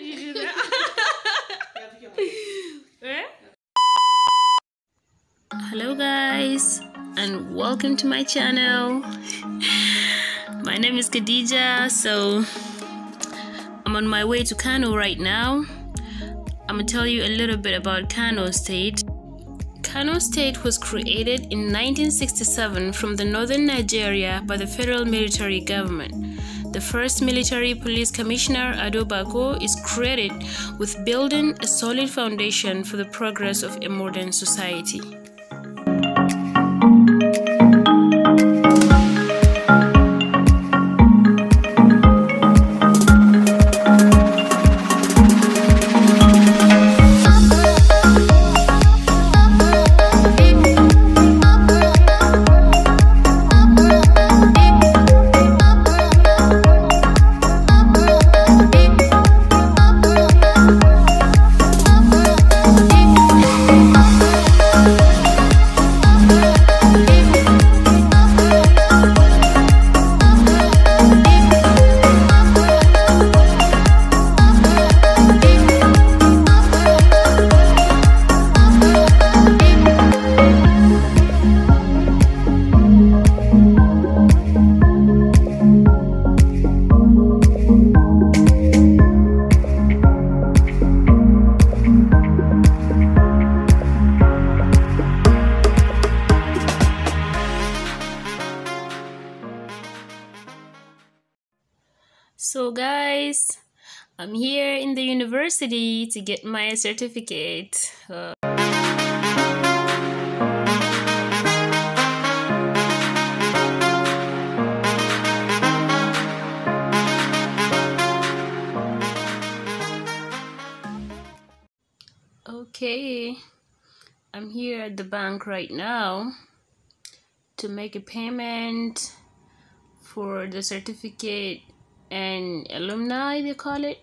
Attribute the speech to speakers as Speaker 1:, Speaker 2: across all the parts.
Speaker 1: did you do that? eh? Hello guys and welcome to my channel. My name is Khadija. So I'm on my way to Kano right now. I'm gonna tell you a little bit about Kano State. Kano State was created in 1967 from the northern Nigeria by the federal military government. The first military police commissioner, Audu Bako, is credited with building a solid foundation for the progress of a modern society. Guys, I'm here in the university to get my certificate. Uh, okay, I'm here at the bank right now to make a payment for the certificate and alumni they call it.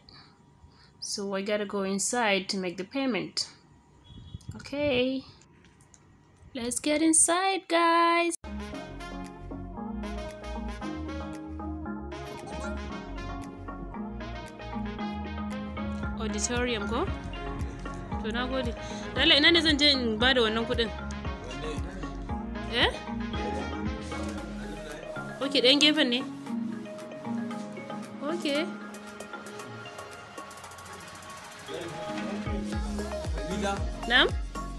Speaker 1: So I gotta go inside to make the payment. Okay. Let's get inside guys. Auditorium ko? To na gode. Dala ina ne zan je in ba da wannan kudin eh? Ok gefen ne Okay. Nam?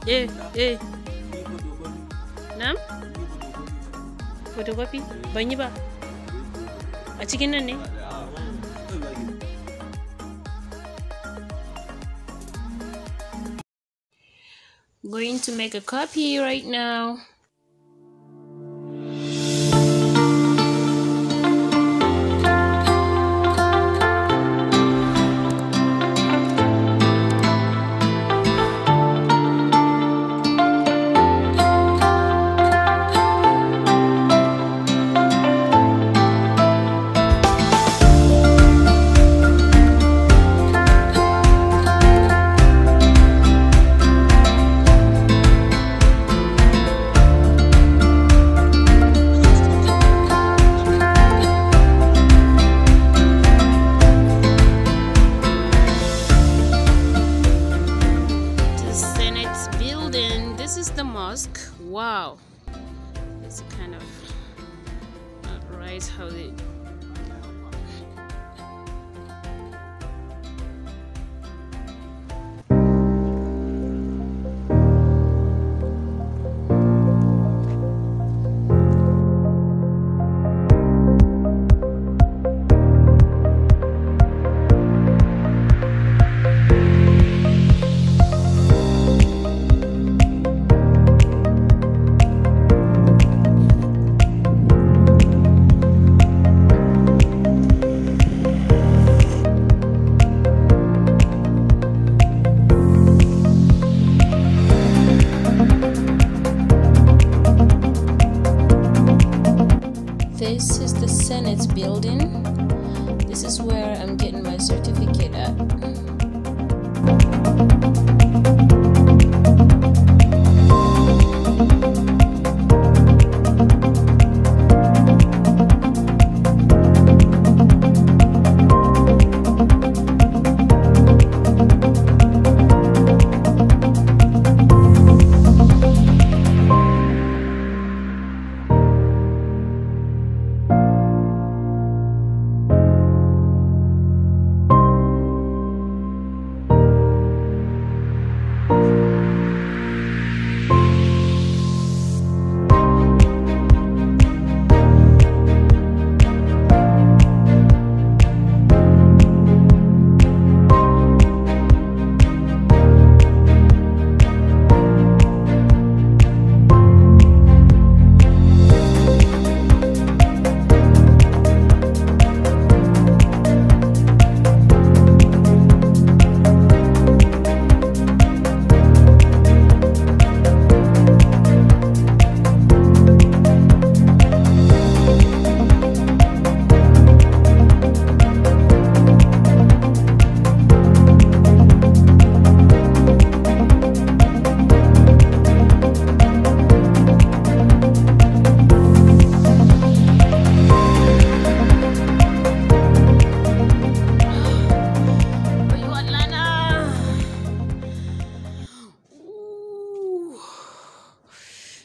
Speaker 1: Eh, eh. Nam? Photocopy? Ban yi ba. A cikin nan? Going to make a copy right now. Right how they This is where I'm getting my certificate at.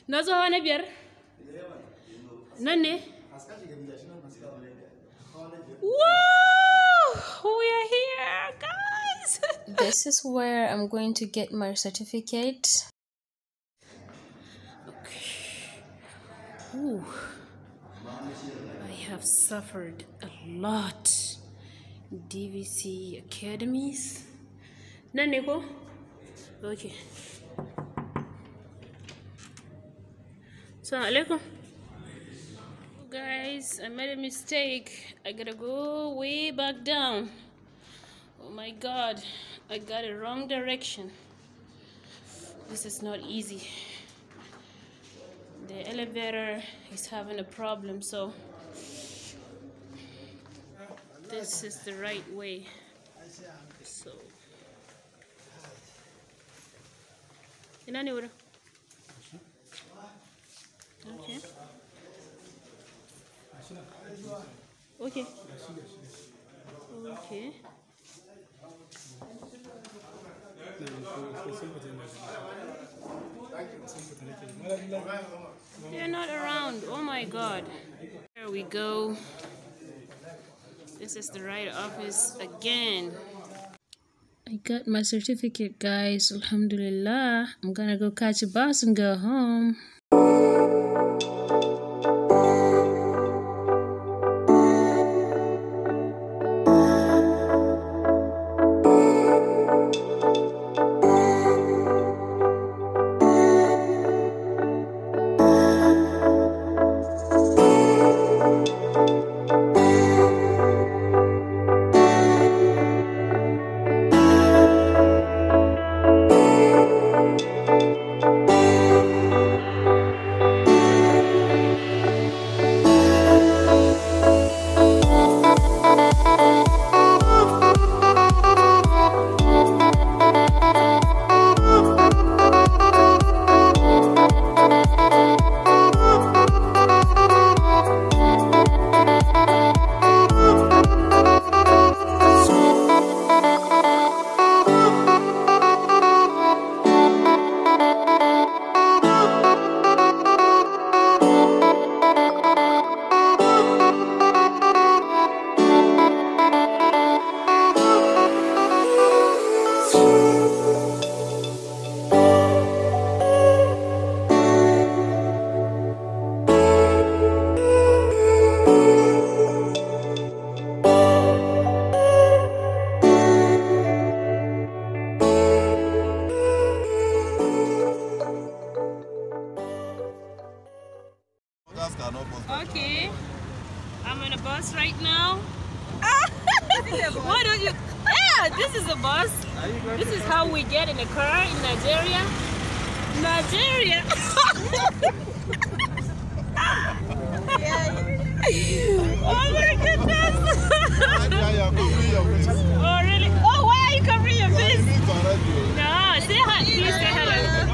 Speaker 1: Na biyar nan ne Whoa! We are here, guys! this is where I'm going to get my certificate. Okay. Ooh. I have suffered a lot. DVC academics. Naneko? Okay. Assalamu alaikum. Guys, I made a mistake. I gotta go way back down. Oh my god, I got a wrong direction. This is not easy. The elevator is having a problem, so this is the right way. So, ina ne wurin? Okay. Okay. Okay. They're not around. Oh my god. There we go. This is the right office again. I got my certificate, guys. Alhamdulillah. I'm gonna go catch a bus and go home. This is a bus. This is how we get in a car in Nigeria. Nigeria. oh my goodness. oh really? Oh, why are you covering your face? No, say hi. Please say hello.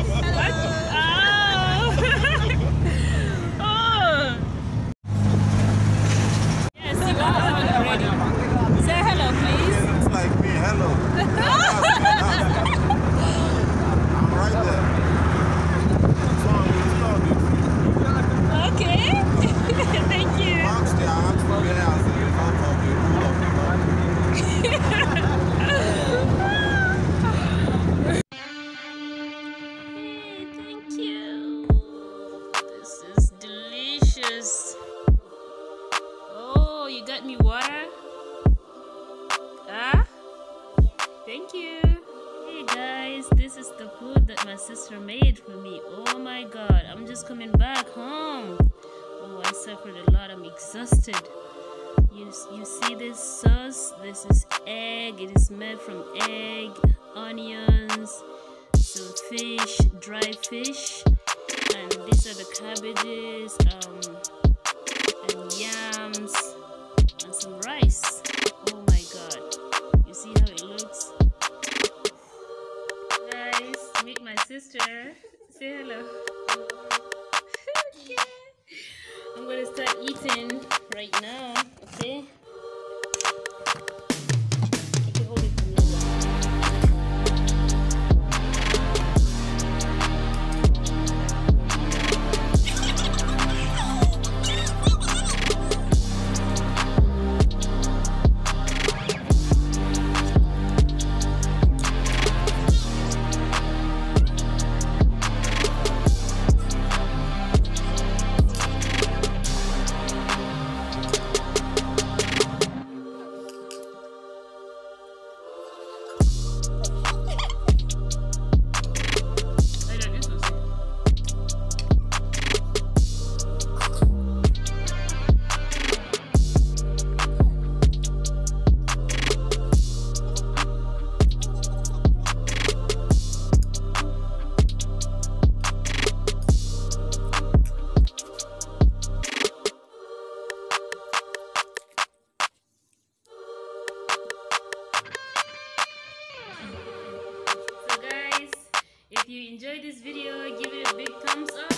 Speaker 1: Coming back home. Oh, I suffered a lot. I'm exhausted. You, you see this sauce? This is egg. It is made from egg, onions, some fish, dry fish, and these are the cabbages, um, and yams, and some rice. Oh my god! You see how it looks? Guys, meet my sister. Say hello. Start If you enjoyed this video, give it a big thumbs up